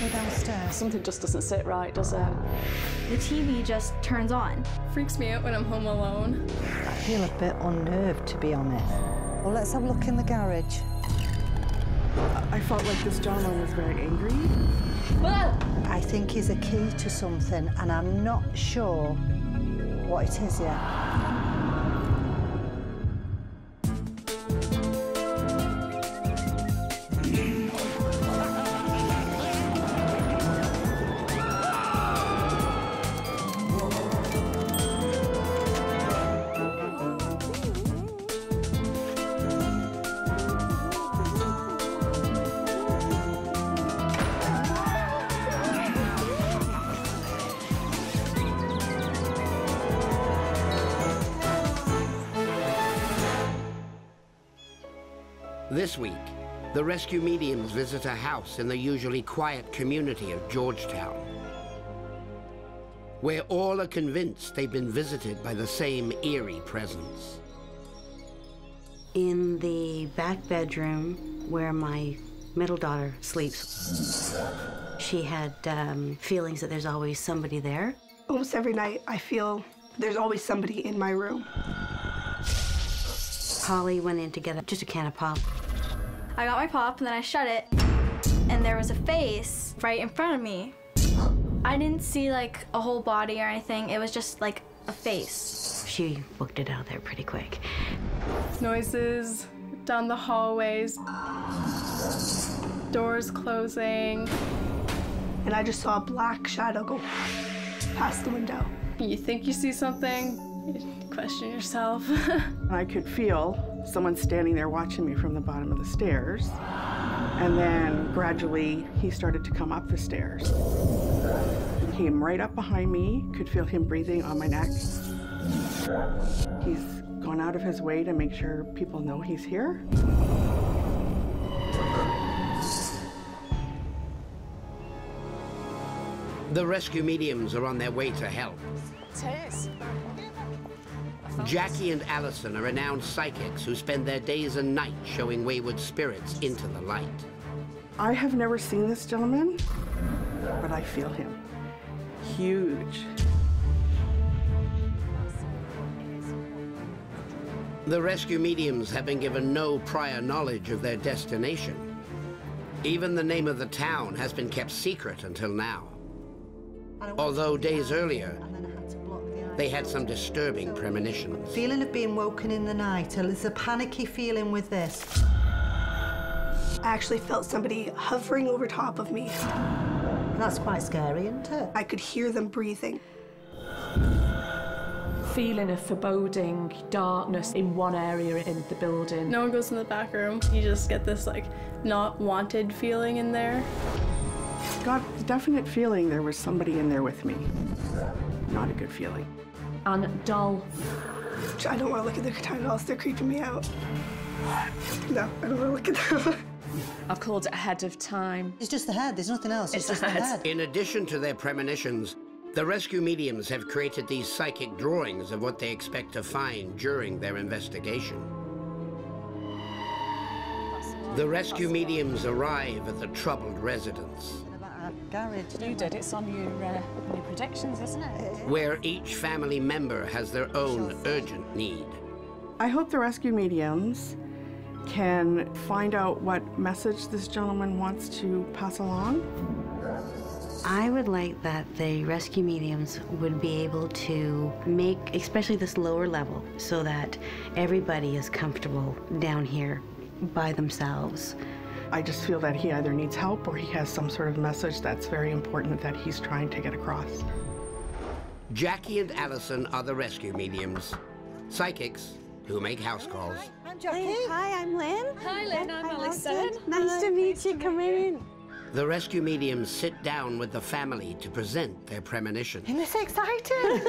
Go downstairs. Something just doesn't sit right, does it? The TV just turns on. Freaks me out when I'm home alone. I feel a bit unnerved, to be honest. Well, let's have a look in the garage. I felt like this gentleman was very angry. I think he's a key to something, and I'm not sure what it is yet. This week, the rescue mediums visit a house in the usually quiet community of Georgetown, where all are convinced they've been visited by the same eerie presence. In the back bedroom where my middle daughter sleeps, she had um, feelings that there's always somebody there. Almost every night, I feel there's always somebody in my room. Holly went in to get a, just a can of pop. I got my pop and then I shut it, and there was a face right in front of me. I didn't see like a whole body or anything, it was just like a face. She booked it out there pretty quick. Noises down the hallways, doors closing. And I just saw a black shadow go past the window. You think you see something, you question yourself. I could feel someone standing there watching me from the bottom of the stairs. And then gradually he started to come up the stairs. He came right up behind me, could feel him breathing on my neck. He's gone out of his way to make sure people know he's here. The rescue mediums are on their way to help. Jackie and Alison are renowned psychics who spend their days and nights showing wayward spirits into the light. I have never seen this gentleman, but I feel him. Huge. The rescue mediums have been given no prior knowledge of their destination. Even the name of the town has been kept secret until now. Although days earlier, they had some disturbing premonitions. Feeling of being woken in the night. There's a panicky feeling with this. I actually felt somebody hovering over top of me. That's quite scary, isn't it? I could hear them breathing. Feeling of foreboding, darkness in one area in the building. No one goes in the back room. You just get this like not wanted feeling in there. Got the definite feeling there was somebody in there with me. Not a good feeling. And dull. I don't want to look at the time dolls. They're creeping me out. No, I don't want to look at them. I've called it ahead of time. It's just the head. There's nothing else. It's just the the head. head. In addition to their premonitions, the rescue mediums have created these psychic drawings of what they expect to find during their investigation. The rescue mediums arrive at the troubled residence, Garage. You did. It's on your, uh, your predictions, isn't it? where each family member has their own urgent need. I hope the rescue mediums can find out what message this gentleman wants to pass along. I would like that the rescue mediums would be able to make, especially this lower level, so that everybody is comfortable down here by themselves. I just feel that he either needs help or he has some sort of message that's very important that he's trying to get across. Jackie and Alison are the rescue mediums, psychics who make house calls. I'm Jackie. Hi, I'm Lynn. Hi, Lynn. I'm Alison. Nice to meet you. Come right in. The rescue mediums sit down with the family to present their premonitions. Isn't this exciting?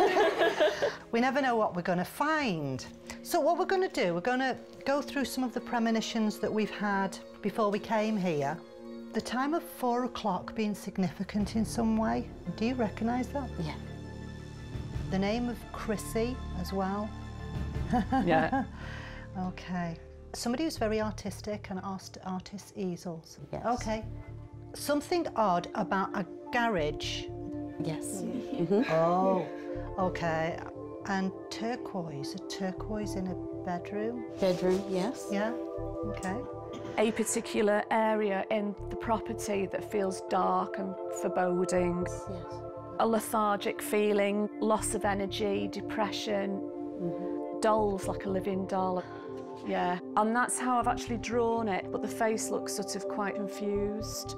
we never know what we're going to find. So what we're going to do, we're going to go through some of the premonitions that we've had before we came here. The time of four o'clock being significant in some way. Do you recognise that? Yeah. The name of Chrissy as well. Yeah. Okay. Somebody who's very artistic and asked artist easels. Yes. Okay. something odd about a garage. Yes. Mm-hmm. Mm-hmm. Oh, okay. And turquoise, a turquoise in a bedroom. Bedroom, yes. Yeah, okay. A particular area in the property that feels dark and foreboding. Yes. A lethargic feeling, loss of energy, depression. Mm-hmm. Dolls like a living doll. Yeah, and that's how I've actually drawn it, but the face looks sort of quite confused.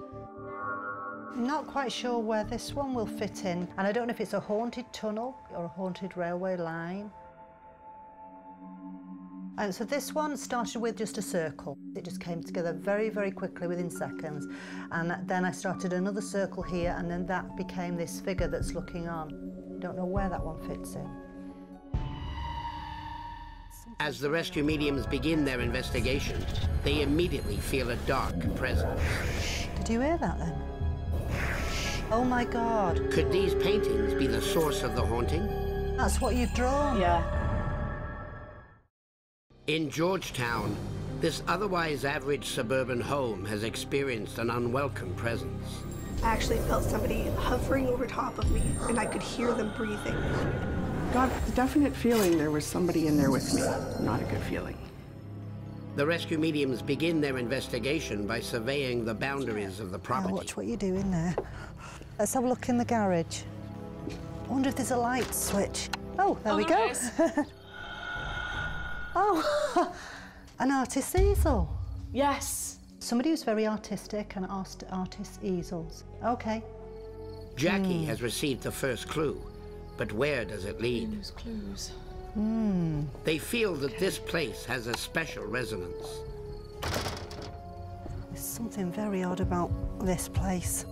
Not quite sure where this one will fit in, and I don't know if it's a haunted tunnel or a haunted railway line. And so this one started with just a circle. It just came together very, very quickly within seconds. And then I started another circle here, and then that became this figure that's looking on. Don't know where that one fits in. As the rescue mediums begin their investigation, they immediately feel a dark presence. Did you hear that then? Oh my God, Could these paintings be the source of the haunting? that's what you've drawn. Yeah. In Georgetown, this otherwise average suburban home has experienced an unwelcome presence. I actually felt somebody hovering over top of me, and I could hear them breathing. Got the definite feeling there was somebody in there with me. Not a good feeling. The rescue mediums begin their investigation by surveying the boundaries of the Now property. watch what you're doing there. Let's have a look in the garage. I wonder if there's a light switch. Oh, there oh, we go. oh, an artist's easel. Yes. Somebody who's very artistic and asked artist's easels. Okay. Jackie hmm. has received the first clue, but where does it lead? Clues, clues. They feel that this place has a special resonance. There's something very odd about this place.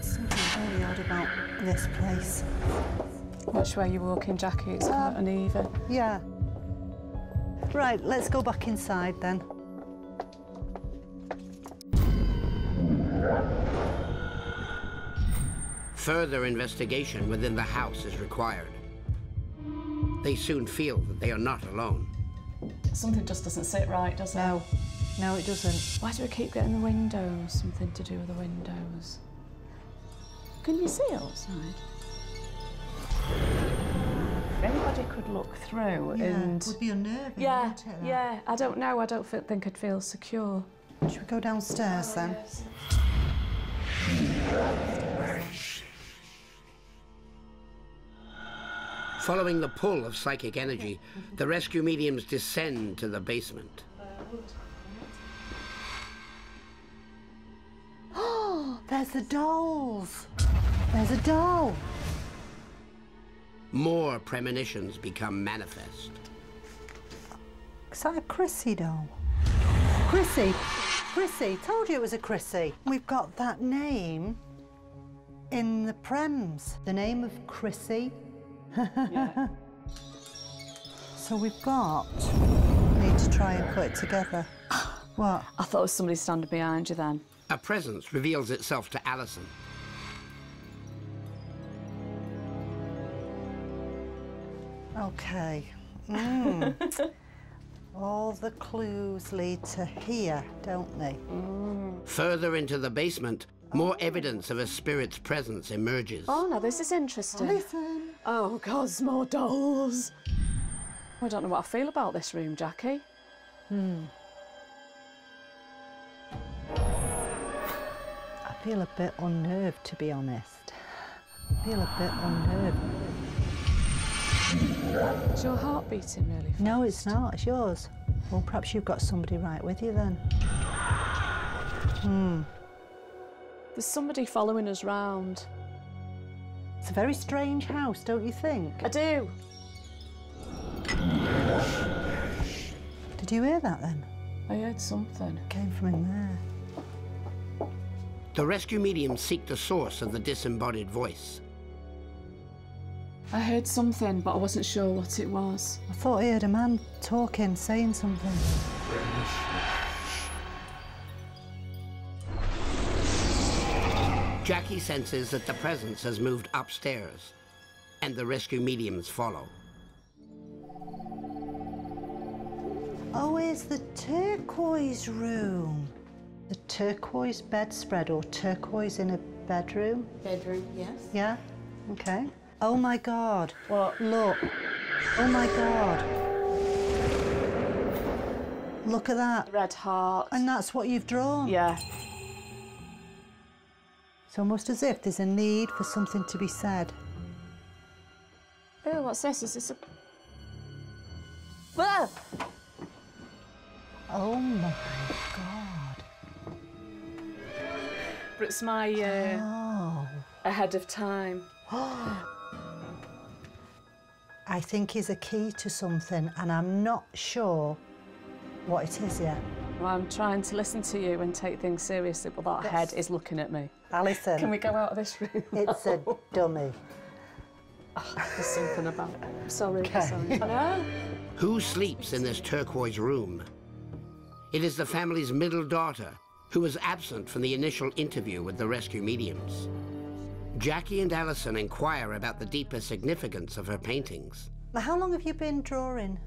Something very odd about this place. Which way you walking, Jackie? It's quite uh, uneven. Yeah. Right, let's go back inside then. Further investigation within the house is required. They soon feel that they are not alone. Something just doesn't sit right, does it? No, no, it doesn't. Why do we keep getting the windows? Something to do with the windows. Can you see outside? Anybody could look through and. would be unnerving. Yeah, wouldn't it, that? yeah. I don't know. I don't think I'd feel secure. Should we go downstairs oh, then? Following the pull of psychic energy, the rescue mediums descend to the basement. Oh, there's the dolls. There's a doll. More premonitions become manifest. Is that a Chrissy doll? Chrissy. Chrissy. Told you it was a Chrissy. We've got that name in the prems. The name of Chrissy. Yeah. so we've got. Need to try and put it together. What? I thought it was somebody standing behind you then. A presence reveals itself to Alison. Okay. Mm. All the clues lead to here, don't they? Further into the basement, more evidence of a spirit's presence emerges. Oh no, this is interesting. Listen. Oh Cosmo dolls. I don't know what I feel about this room, Jackie. Hmm. I feel a bit unnerved, to be honest. I feel a bit unnerved. Is your heart beating really fast? No, it's not. It's yours. Well, perhaps you've got somebody right with you then. Hmm. There's somebody following us round. It's a very strange house, don't you think? I do. Did you hear that then? I heard something. It Came from in there. The rescue mediums seek the source of the disembodied voice. I heard something, but I wasn't sure what it was. I thought I heard a man talking, saying something. Jackie senses that the presence has moved upstairs, and the rescue mediums follow. Oh, it's the turquoise room. The turquoise bedspread or turquoise in a bedroom. Bedroom, yes. Yeah? Okay. Oh my God. What? Look. Oh my God. Look at that. Red heart. And that's what you've drawn. Yeah. It's almost as if there's a need for something to be said. Oh, what's this? Is this a... Ah! Oh my God. But it's my uh, Oh. ahead of time. I think is a key to something, and I'm not sure what it is yet. Well, I'm trying to listen to you and take things seriously, but that head is looking at me. Ah, Alison, Can we go out of this room? it's a dummy. Ah, there's something about it. Sorry, sorry. I know. Who sleeps in this turquoise room? It is the family's middle daughter, who was absent from the initial interview with the rescue mediums. Jackie and Alison inquire about the deeper significance of her paintings. How long have you been drawing?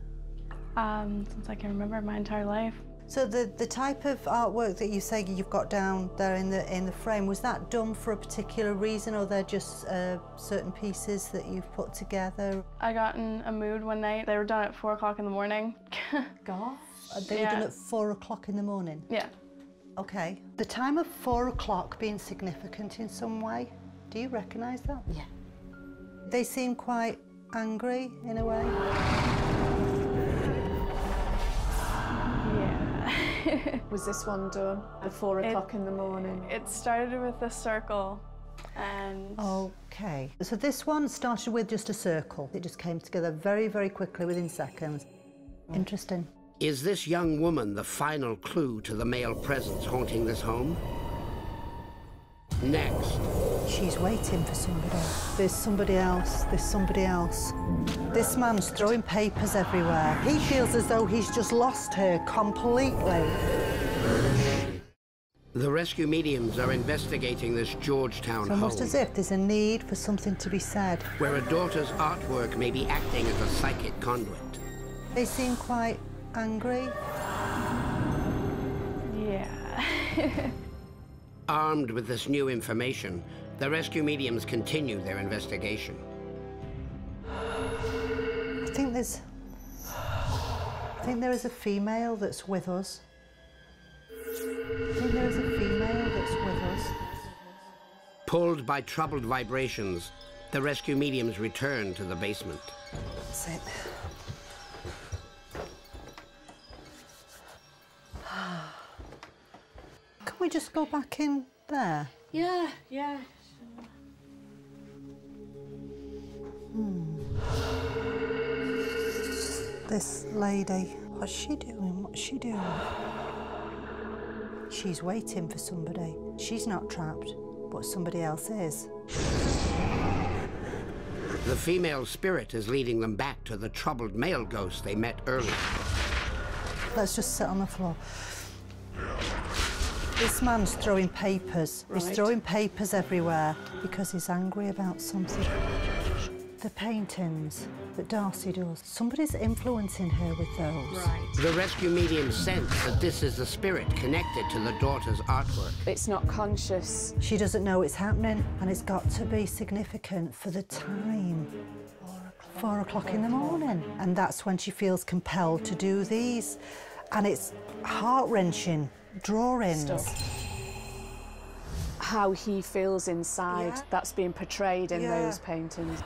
Um, since I can remember my entire life. So the, the type of artwork that you say you've got down there in the in the frame was that done for a particular reason, or they're just uh, certain pieces that you've put together? I got in a mood one night. They were done at four o'clock in the morning. Gosh, they Yeah. done at four o'clock in the morning? yeah. Okay. The time of four o'clock being significant in some way. Do you recognise that? Yeah. They seem quite angry in a way. Yeah. Was this one done at four o'clock in the morning? it started with a circle and Okay. So this one started with just a circle. It just came together very, very quickly within seconds. Interesting. Is this young woman the final clue to the male presence haunting this home? Next, She's waiting for somebody. There's somebody else. There's somebody else. This man's throwing papers everywhere. He feels as though he's just lost her completely. the rescue mediums are investigating this Georgetown It's almost home, as if there's a need for something to be said. where a daughter's artwork may be acting as a psychic conduit. They seem quite angry. yeah. Armed with this new information, the rescue mediums continue their investigation. I think there's. I think there is a female that's with us. I think there is a female that's with us. Pulled by troubled vibrations, the rescue mediums return to the basement. That's it. Can we just go back in there? Yeah, yeah. Hmm. This lady, what's she doing? What's she doing? She's waiting for somebody. She's not trapped, but somebody else is. The female spirit is leading them back to the troubled male ghost they met earlier. Let's just sit on the floor. This man's throwing papers. He's throwing papers everywhere because he's angry about something. The paintings that Darcy does, somebody's influencing her with those. Right. The rescue medium sense that this is the spirit connected to the daughter's artwork. It's not conscious. She doesn't know it's happening, and it's got to be significant for the time. Four o'clock in the morning. And that's when she feels compelled to do these. And it's heart wrenching drawings. Stuff. How he feels inside, Yeah. that's being portrayed in Yeah. those paintings.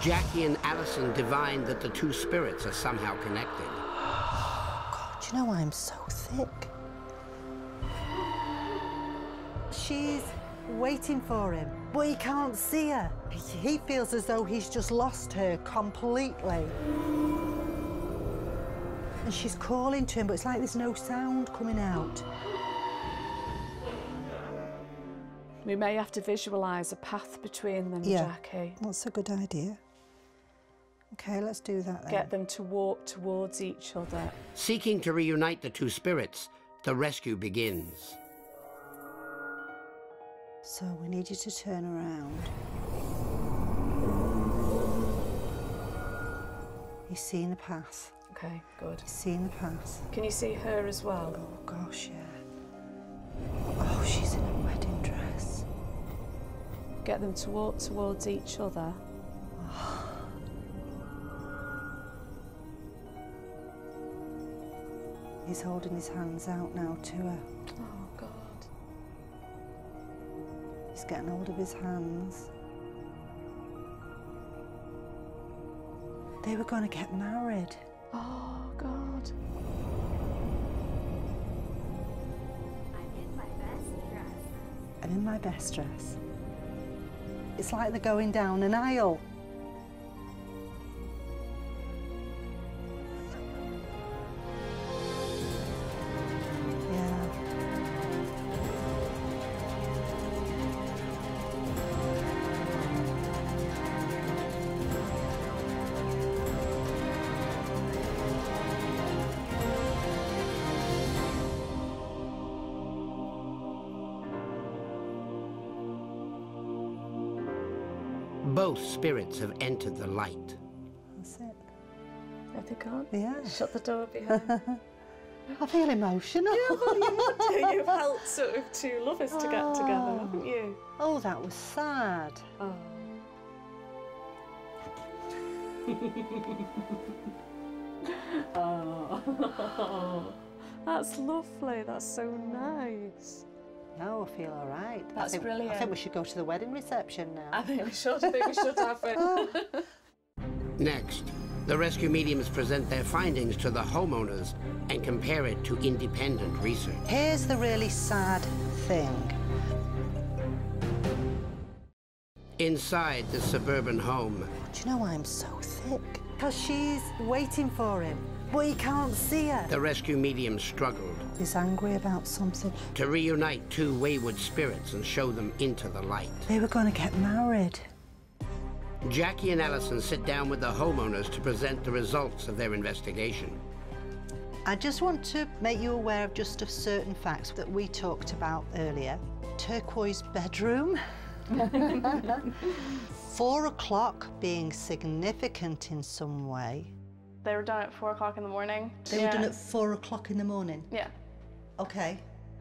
Jackie and Alison divine that the two spirits are somehow connected. God, do you know why I'm so thick? She's waiting for him, but he can't see her. He- He feels as though he's just lost her completely. And she's calling to him, but it's like there's no sound coming out. We may have to visualise a path between them, Yeah. Jackie. That's a good idea. Okay, let's do that then. Get them to walk towards each other. Seeking to reunite the two spirits, the rescue begins. So we need you to turn around. He's seeing the path. Okay, good. You see in the past. Can you see her as well? Oh, gosh, yeah. Oh, she's in a wedding dress. Get them to walk towards each other. He's holding his hands out now to her. Oh, God. He's getting hold of his hands. They were going to get married. I'm in my best dress. It's like they're going down an aisle. Both spirits have entered the light. That's it. Have they gone? Yeah. Shut the door behind. I feel emotional. You've helped sort of two lovers to get together, oh. haven't you? Oh, that was sad. Oh. oh. That's lovely. That's so nice. No, I feel all right. I That's think, I think we should go to the wedding reception now. I think we should. I think we should have it. Next, the rescue mediums present their findings to the homeowners and compare it to independent research. Here's the really sad thing. Inside the suburban home, Do you know why I'm so thick? Because she's waiting for him, but he can't see her. the rescue mediums struggled He's angry about something. to reunite two wayward spirits and show them into the light. They were going to get married. Jackie and Alison sit down with the homeowners to present the results of their investigation. I just want to make you aware of just of certain facts that we talked about earlier. Turquoise bedroom. Four o'clock being significant in some way. They were done at four o'clock in the morning. They were done at four o'clock in the morning. Yeah. Okay.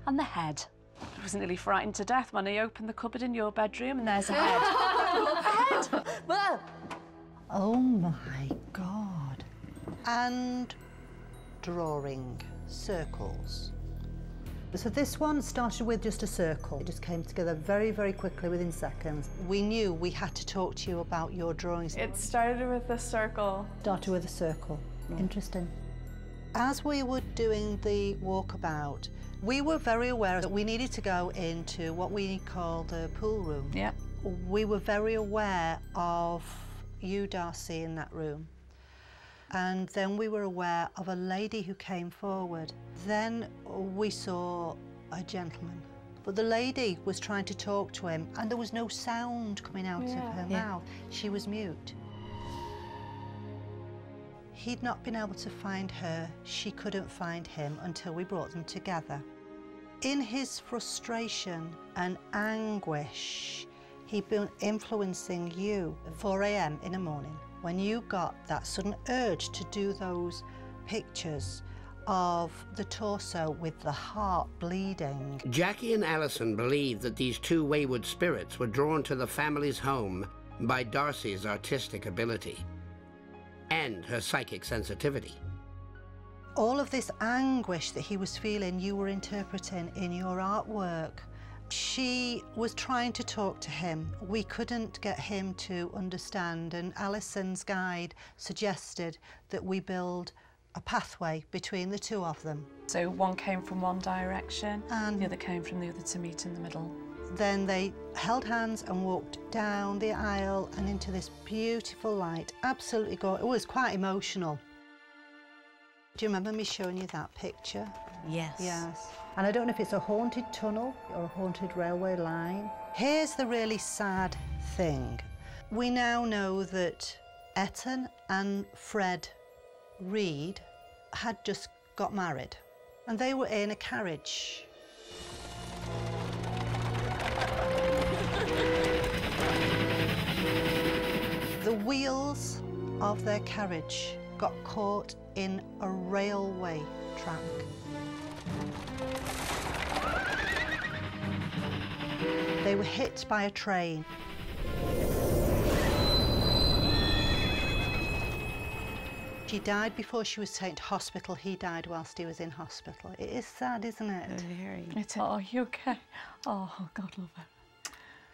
and the head. I was nearly frightened to death when I opened the cupboard in your bedroom and there's a head. Oh my God. And drawing circles. So this one started with just a circle. It just came together very, very quickly within seconds. We knew we had to talk to you about your drawings. It started with a circle. Started with a circle. Interesting. As we were doing the walkabout, we were very aware that we needed to go into what we call the pool room. yeah. We were very aware of you, Darcy, in that room. And then we were aware of a lady who came forward. Then we saw a gentleman. But the lady was trying to talk to him, and there was no sound coming out of her Yeah. mouth. She was mute. He'd not been able to find her, she couldn't find him until we brought them together. In his frustration and anguish, he'd been influencing you at 4 a.m. in the morning when you got that sudden urge to do those pictures of the torso with the heart bleeding. Jackie and Alison believe that these two wayward spirits were drawn to the family's home by Darcy's artistic ability and her psychic sensitivity. All of this anguish that he was feeling, you were interpreting in your artwork. She was trying to talk to him. We couldn't get him to understand, and Alison's guide suggested that we build a pathway between the two of them. So one came from one direction, And- the other came from the other to meet in the middle. Then they held hands and walked down the aisle and into this beautiful light. Absolutely gorgeous. It was quite emotional. Do you remember me showing you that picture? Yes. Yes. And I don't know if it's a haunted tunnel or a haunted railway line. Here's the really sad thing. We now know that Etta and Fred Reed had just got married and they were in a carriage. Wheels of their carriage got caught in a railway track. They were hit by a train. She died before she was taken to hospital. He died whilst he was in hospital. It is sad, isn't it? Very. It, oh, you okay? Oh, God love her.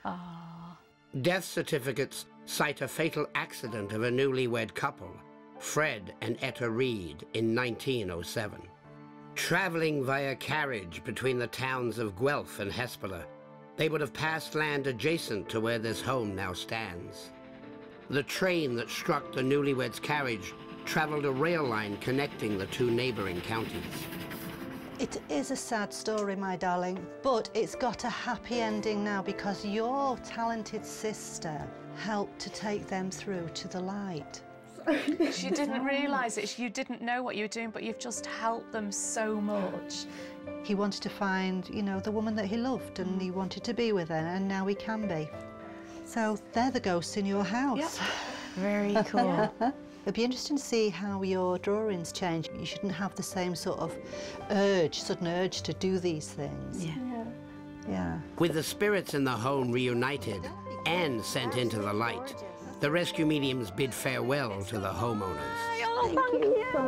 Ah. Death certificates cite a fatal accident of a newlywed couple, Fred and Etta Reed, in 1907. Traveling via carriage between the towns of Guelph and Hespeler, they would have passed land adjacent to where this home now stands. The train that struck the newlyweds' carriage traveled a rail line connecting the two neighboring counties. It is a sad story, my darling, but it's got a happy ending now because your talented sister helped to take them through to the light. She didn't realise it. You didn't know what you were doing, but you've just helped them so much. He wanted to find, you know, the woman that he loved and he wanted to be with her, and now he can be. So they're the ghosts in your house. Very cool. It'd be interesting to see how your drawings change. You shouldn't have the same sort of urge, sudden urge to do these things. Yeah. Yeah. With the spirits in the home reunited and sent into the light, the rescue mediums bid farewell to the homeowners. Thank you so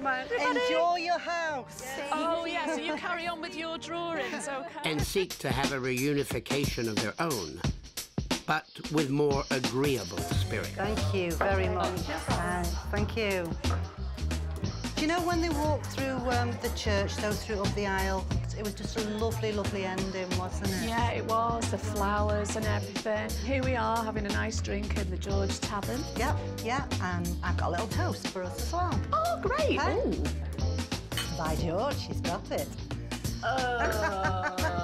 much. Enjoy your house. Oh, yeah, so you carry on with your drawings, okay? and seek to have a reunification of their own, but with more agreeable spirit. Thank you very much. Thanks. Thank you. Do you know when they walked through um, the church, though, through up the aisle? It was just a lovely, lovely ending, wasn't it? Yeah, it was, the flowers and everything. Here we are having a nice drink in the George Tavern. Yep, yeah, and I've got a little toast for us as well. Oh, great. Hey. Ooh. By George, she's got it. Oh.